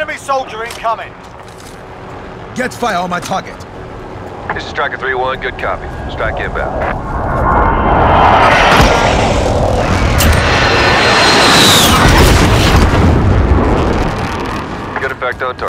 Enemy soldier incoming. Get fire on my target. This is Striker 3-1, good copy. Strike inbound. Good effect on target.